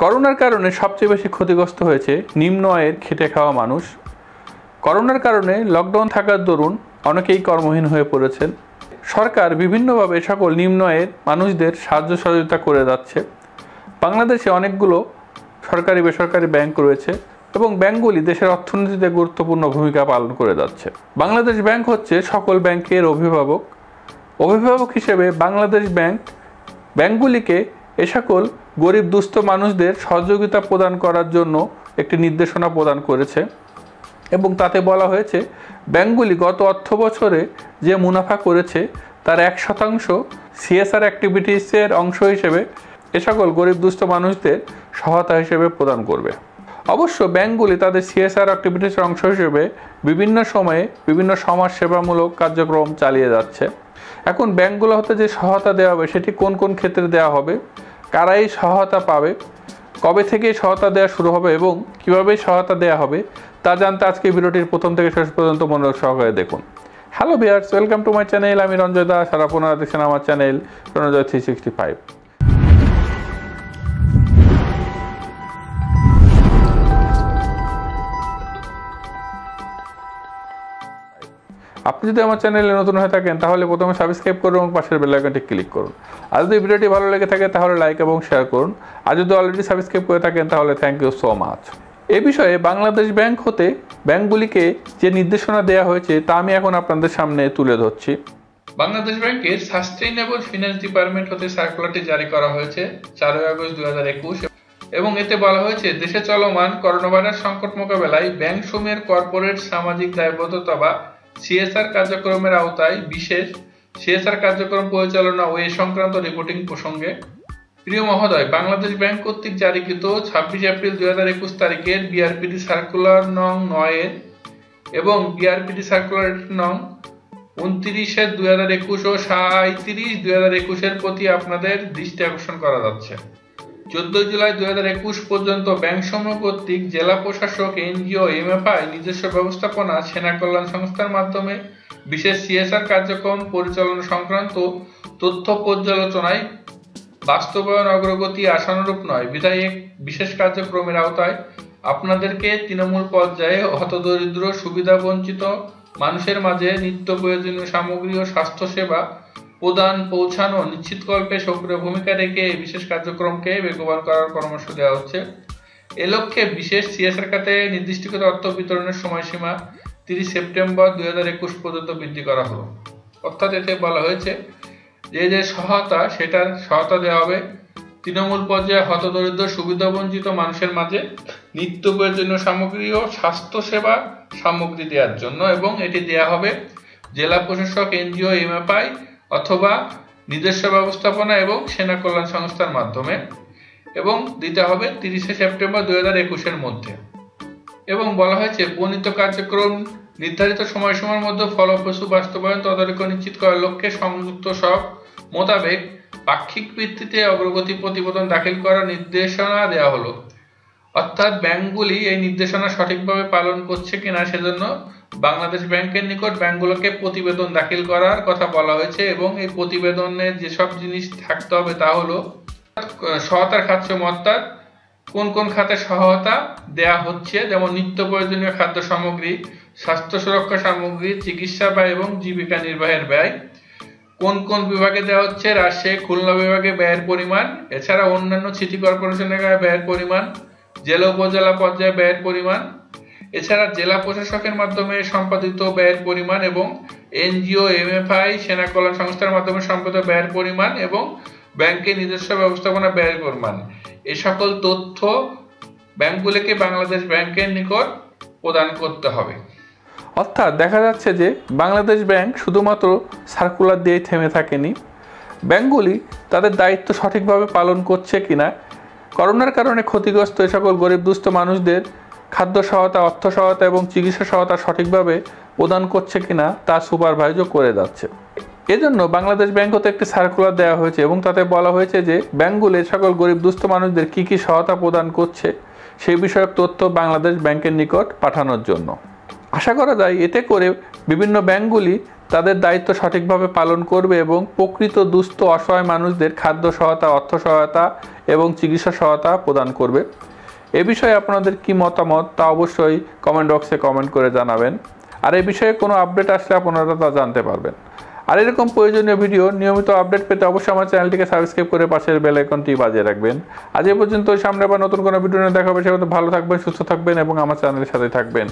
করোনার কারণে সবচেয়ে বেশি ক্ষতিগ্রস্ত হয়েছে নিম্ন আয়ের খেটে খাওয়া মানুষ। করোনার কারণে লকডাউন থাকার দরুন অনেকেই কর্মহীন হয়ে পড়েছেন। সরকার বিভিন্নভাবে সকল নিম্ন আয়ের মানুষদের সাহায্য সহযোগিতা করে যাচ্ছে। বাংলাদেশে অনেকগুলো সরকারি বেসরকারি ব্যাংক রয়েছে এবং ব্যাংকগুলি দেশের অর্থনীতিতে গুরুত্বপূর্ণ ভূমিকা পালন করে যাচ্ছে। বাংলাদেশ ব্যাংক হচ্ছে সকল ব্যাংকের অভিভাবক। অভিভাবক হিসেবে বাংলাদেশ ব্যাংক, ব্যাংকগুলিকে এ সকল গরিব দুস্থ মানুষদের সহযোগিতা প্রদান করার জন্য একটি নির্দেশনা প্রদান করেছে এবং তাতে বলা হয়েছে, ব্যাংকগুলি গত অর্থ বছরে যে মুনাফা করেছে তার এক শতাংশ সিএসআর অ্যাক্টিভিটিসের অংশ হিসেবে এ সকল গরিব দুস্থ মানুষদের সহায়তা হিসেবে প্রদান করবে। অবশ্য ব্যাংকগুলি তাদের সিএসআর অ্যাক্টিভিটিসের অংশ হিসেবে বিভিন্ন সময়ে বিভিন্ন সমাজ সেবামূলক কার্যক্রম চালিয়ে যাচ্ছে। এখন ব্যাংকগুলো হতে যে সহায়তা দেওয়া হবে সেটি কোন কোন ক্ষেত্রে দেওয়া হবে? কারা এই সহায়তা পাবে, কবে থেকে সহায়তা দেওয়া শুরু হবে এবং কীভাবে সহায়তা দেওয়া হবে তা জানতে আজকে ভিডিওটির প্রথম থেকে শেষ পর্যন্ত মনোযোগ সহকারে দেখুন। Hello viewers welcome to my channel আমি রঞ্জয় দাস আর আপনারা দেখছেন আমার channel Ranjoy three sixty five আপনি যদি আমার চ্যানেলে নতুন হয়ে থাকেন, তাহলে প্রথমে সাবস্ক্রাইব করুন এবং পাশের বেল আইকনটি ক্লিক করুন। আর যদি ভিডিওটি ভালো লেগে থাকে, তাহলে লাইক এবং শেয়ার করুন। আর যদি অলরেডি সাবস্ক্রাইব করে থাকেন, তাহলে থ্যাংক ইউ সো মাচ এ বিষয়ে বাংলাদেশ ব্যাংক হতে, ব্যাংকগুলিকে যে নির্দেশনা দেওয়া হয়েছে, তা আমি এখন আপনাদের সামনে তুলে ধরছি। বাংলাদেশ ব্যাংকের সাস্টেইনেবল ফিনান্স ডিপার্টমেন্ট হতে সার্কুলারটি জারি করা হয়েছে চারই আগস্ট দুই হাজার একুশ এবং এতে বলা হয়েছে, দেশে চলমান করোনা ভাইরাস সংকট মোকাবেলায় ব্যাংক সমূহের কর্পোরেট সামাজিক দায়বদ্ধতা বা সিএসআর কার্যক্রমের আওতায় বিশেষ সিএসআর কার্যক্রম পরিচালনা ও এ সংক্রান্ত রিপোর্টিং প্রসঙ্গে প্রিয় মহোদয়, বাংলাদেশ ব্যাংক কর্তৃক জারিকৃত ছাব্বিশ এপ্রিল দুই হাজার একুশ তারিখের বিআরপিডি সার্কুলার নং নয়ের এবং বিআরপিডি সার্কুলার নং উনত্রিশে দুই হাজার একুশ ও সাঁত্রিশ দুই হাজার একুশের প্রতি আপনাদের দৃষ্টি আকর্ষণ করা যাচ্ছে। চোদ্দই জুলাই দুই হাজার একুশ পর্যন্ত ব্যাংক সমূহ কর্তৃক জেলা প্রশাসক, এনজিও, এমএফআই নিজস্ব ব্যবস্থাপনা, সেনা কল্যাণ সংস্থার মাধ্যমে বিশেষ সিএসআর কার্যক্রম পরিচালনা সংক্রান্ত তথ্য পর্যালোচনায় বাস্তবায়ন অগ্রগতি আশানুরূপ নয়। বিধায় বিশেষ কার্যক্রমের আওতায় আপনাদেরকে তৃণমূল পর্যায়ে হতদরিদ্র সুবিধা বঞ্চিত মানুষের মাঝে নিত্য প্রয়োজনীয় সামগ্রী ও স্বাস্থ্যসেবা প্রদান পৌঁছানো নিশ্চিতকল্পে সক্রিয় ভূমিকা রেখে এই বিশেষ কার্যক্রমকে বেগবান করার পরামর্শ দেওয়া হচ্ছে। এ লক্ষ্যে বিশেষ সিএসআর খাতে নির্দিষ্টকৃত অর্থ বিতরণের সময়সীমা তিরিশ সেপ্টেম্বর দুই হাজার একুশ পর্যন্ত বৃদ্ধি করা হলো। অর্থাৎ এতে বলা হয়েছে, যে যে সহায়তা সেটার সহায়তা দেওয়া হবে। তৃণমূল পর্যায়ে হতদরিদ্র, সুবিধাবঞ্চিত মানুষের মাঝে নিত্য প্রয়োজনীয় সামগ্রী ও স্বাস্থ্যসেবা সামগ্রী দেওয়ার জন্য এবং এটি দেওয়া হবে। জেলা প্রশাসক, এনজিও, এমএফআই অথবা নিজস্ব ব্যবস্থাপনা এবং সেনা কল্যাণ সংস্থার মাধ্যমে, এবং দিতে হবে তিরিশে সেপ্টেম্বর দুই হাজার একুশের মধ্যে। এবং বলা হয়েছে বর্ণিত কার্যক্রম নির্ধারিত সময়সীমার মধ্যে ফলপ্রসূ বাস্তবায়ন তদারকি নিশ্চিত করার লক্ষ্যে সংযুক্ত সব মোতাবেক পাক্ষিক ভিত্তিতে অগ্রগতি প্রতিবেদন দাখিল করার নির্দেশনা দেওয়া হলো। অর্থাৎ ব্যাংকগুলি এই নির্দেশনা সঠিকভাবে পালন করছে কিনা সেজন্য বাংলাদেশ ব্যাংকের নিকট ব্যাংকগুলোকে প্রতিবেদন দাখিল করার কথা বলা হয়েছে এবং এই প্রতিবেদনে যেসব জিনিস থাকতে হবে তা হলো, সহায়তার খাতসমূহ অর্থাৎ কোন কোন খাতে সহায়তা দেয়া হচ্ছে, যেমন নিত্য প্রয়োজনীয় খাদ্য সামগ্রী, স্বাস্থ্য সুরক্ষা সামগ্রী, চিকিৎসা ব্যয় এবং জীবিকা নির্বাহের ব্যয়, কোন কোন বিভাগে দেওয়া হচ্ছে, রাজশাহী, খুলনা বিভাগে ব্যয়ের পরিমাণ, এছাড়া অন্যান্য সিটি কর্পোরেশনের ব্যয়ের পরিমাণ, জেলা উপজেলা পর্যায়ে ব্যয়ের পরিমাণ এছাড়া জেলা প্রশাসকের মাধ্যমে সম্পাদিত ব্যয়ের পরিমাণ এবং এনজিও, এমএফআই, সেনা কল্যাণ সংস্থার মাধ্যমে সম্পাদিত ব্যয়ের পরিমাণ এবং ব্যাংকের নিজস্ব ব্যবস্থাপনা ব্যয়ের পরিমাণ। এ সকল তথ্য ব্যাংকগুলিকে বাংলাদেশ ব্যাংকের নিকট প্রদান করতে হবে। অর্থাৎ দেখা যাচ্ছে যে বাংলাদেশ ব্যাংক শুধুমাত্র সার্কুলার দিয়েই থেমে থাকেনি। ব্যাংকগুলি তাদের দায়িত্ব সঠিকভাবে পালন করছে কিনা, করোনার কারণে ক্ষতিগ্রস্ত এ সকল গরিব দুস্থ মানুষদের খাদ্য সহায়তা, অর্থ সহায়তা এবং চিকিৎসা সহায়তা সঠিকভাবে প্রদান করছে কিনা তা সুপারভাইজও করে যাচ্ছে। এজন্য বাংলাদেশ ব্যাংক হতে একটি সার্কুলার দেওয়া হয়েছে এবং তাতে বলা হয়েছে যে, ব্যাংকগুলি সকল গরিব দুস্থ মানুষদের কী কী সহায়তা প্রদান করছে সেই বিষয়ক তথ্য বাংলাদেশ ব্যাংকের নিকট পাঠানোর জন্য। আশা করা যায় এতে করে বিভিন্ন ব্যাংকগুলি তাদের দায়িত্ব সঠিকভাবে পালন করবে এবং প্রকৃত দুস্থ, অসহায় মানুষদের খাদ্য সহায়তা, অর্থ সহায়তা এবং চিকিৎসা সহায়তা প্রদান করবে। এ বিষয়ে আপনাদের কি মতামত তা অবশ্যই কমেন্ট বক্সে কমেন্ট করে জানাবেন। আর এ বিষয়ে কোনো আপডেট আসলে আপনারা তা জানতে পারবেন। আর এরকম প্রয়োজনীয় ভিডিও নিয়মিত আপডেট পেতে অবশ্যই আমার চ্যানেলটিকে সাবস্ক্রাইব করে পাশের বেল আইকনটি বাজিয়ে রাখবেন। আজ এ পর্যন্ত সামনে আবার নতুন কোনো ভিডিও নিয়ে দেখা হবে সেগুলো ভালো থাকবেন, সুস্থ থাকবেন এবং আমার চ্যানেলের সাথে থাকবেন।